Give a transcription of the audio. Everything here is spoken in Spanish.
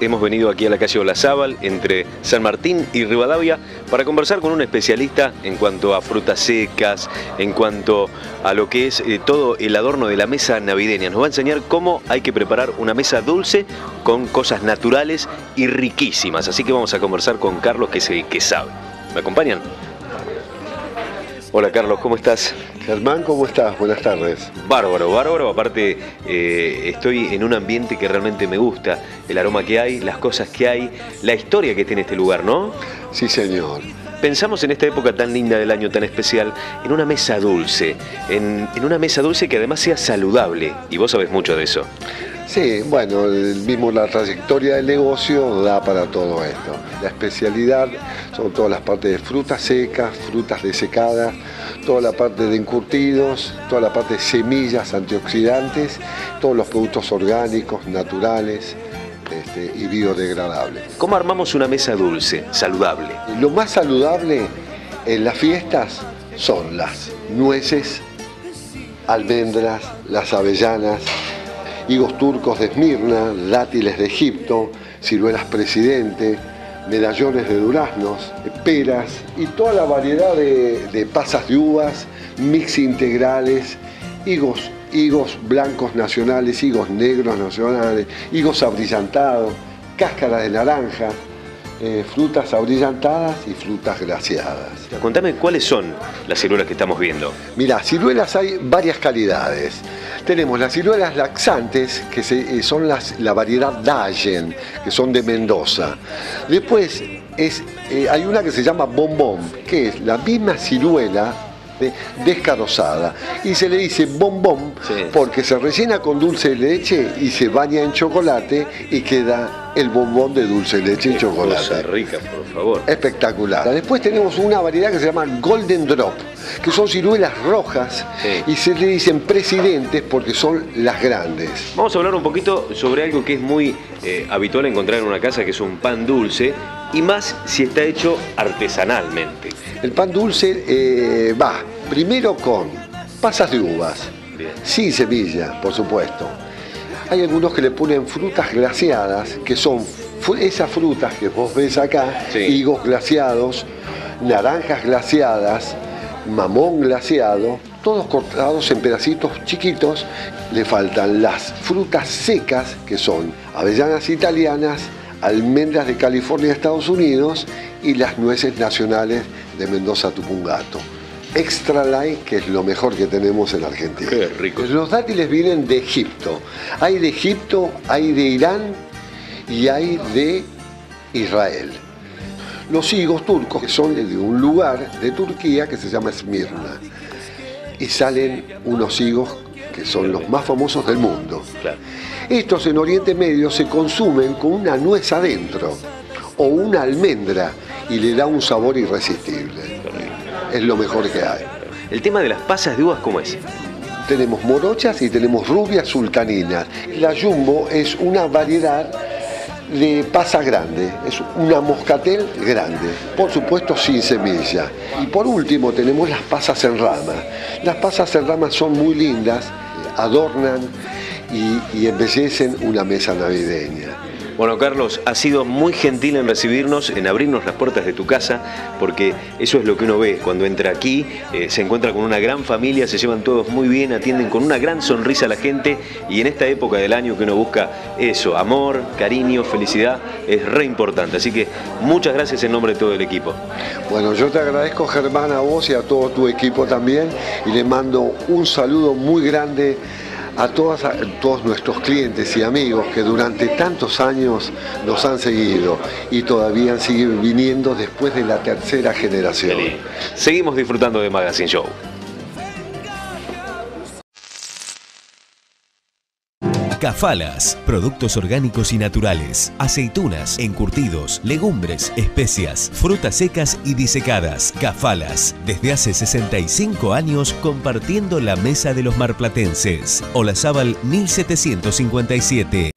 hemos venido aquí a la calle Olazábal, entre San Martín y Rivadavia, para conversar con un especialista en cuanto a frutas secas, en cuanto a lo que es eh, todo el adorno de la mesa navideña. Nos va a enseñar cómo hay que preparar una mesa dulce con cosas naturales y riquísimas. Así que vamos a conversar con Carlos, que que sabe. ¿Me acompañan? Hola Carlos, ¿cómo estás? Germán, ¿cómo estás? Buenas tardes. Bárbaro, bárbaro. Aparte, eh, estoy en un ambiente que realmente me gusta. El aroma que hay, las cosas que hay, la historia que tiene este lugar, ¿no? Sí, señor. Pensamos en esta época tan linda del año, tan especial, en una mesa dulce, en, en una mesa dulce que además sea saludable. Y vos sabés mucho de eso. Sí, bueno, el mismo la trayectoria del negocio da para todo esto. La especialidad son todas las partes de frutas secas, frutas desecadas, toda la parte de encurtidos, toda la parte de semillas antioxidantes, todos los productos orgánicos, naturales este, y biodegradables. ¿Cómo armamos una mesa dulce, saludable? Lo más saludable en las fiestas son las nueces, almendras, las avellanas, higos turcos de Esmirna, dátiles de Egipto, ciruelas presidente, medallones de duraznos, peras y toda la variedad de, pasas de uvas, mix integrales, higos, higos blancos nacionales, higos negros nacionales, higos abrillantados, cáscara de naranja, eh, frutas abrillantadas y frutas glaciadas. Contame cuáles son las ciruelas que estamos viendo. Mira, ciruelas hay varias calidades. Tenemos las ciruelas laxantes, que eh, son las, la variedad Dagen, que son de Mendoza. Después es, eh, hay una que se llama bombón, que es la misma ciruela descarozada. Y se le dice bombón porque se rellena con dulce de leche y se baña en chocolate y queda el bombón de dulce leche y chocolate. Cosa rica, por favor. Espectacular. Después tenemos una variedad que se llama Golden Drop, que son ciruelas rojas y se le dicen presidentes porque son las grandes. Vamos a hablar un poquito sobre algo que es muy eh, habitual encontrar en una casa, que es un pan dulce, y más si está hecho artesanalmente. El pan dulce eh, va primero con pasas de uvas, sin semilla, por supuesto. Hay algunos que le ponen frutas glaciadas, que son esas frutas que vos ves acá, higos glaciados, naranjas glaciadas, mamón glaciado, todos cortados en pedacitos chiquitos. Le faltan las frutas secas, que son avellanas italianas, almendras de California, Estados Unidos, y las nueces nacionales de Mendoza Tupungato. Extra light, que es lo mejor que tenemos en Argentina. Qué rico. Los dátiles vienen de Egipto. Hay de Egipto, hay de Irán y hay de Israel. Los higos turcos, que son de un lugar de Turquía que se llama Esmirna. Y salen unos higos que son los más famosos del mundo. Estos en Oriente Medio se consumen con una nuez adentro o una almendra y le da un sabor irresistible. Es lo mejor que hay. El tema de las pasas de uvas, ¿cómo es? Tenemos morochas y tenemos rubias sultaninas. La jumbo es una variedad de pasa grande, es una moscatel grande, por supuesto sin semilla. Y por último tenemos las pasas en rama. Las pasas en rama son muy lindas, adornan y, y embellecen una mesa navideña. Bueno, Carlos, ha sido muy gentil en recibirnos, en abrirnos las puertas de tu casa, porque eso es lo que uno ve cuando entra aquí, eh, se encuentra con una gran familia, se llevan todos muy bien, atienden con una gran sonrisa a la gente y en esta época del año que uno busca eso, amor, cariño, felicidad, es re importante. Así que muchas gracias en nombre de todo el equipo. Bueno, yo te agradezco Germán a vos y a todo tu equipo también y le mando un saludo muy grande a, todos nuestros clientes y amigos que durante tantos años nos han seguido y todavía siguen viniendo después de la tercera generación. Seguimos disfrutando de Magazine Show. Cafalas, productos orgánicos y naturales, aceitunas, encurtidos, legumbres, especias, frutas secas y disecadas. Cafalas, desde hace 65 años compartiendo la mesa de los marplatenses. Olazábal 1757.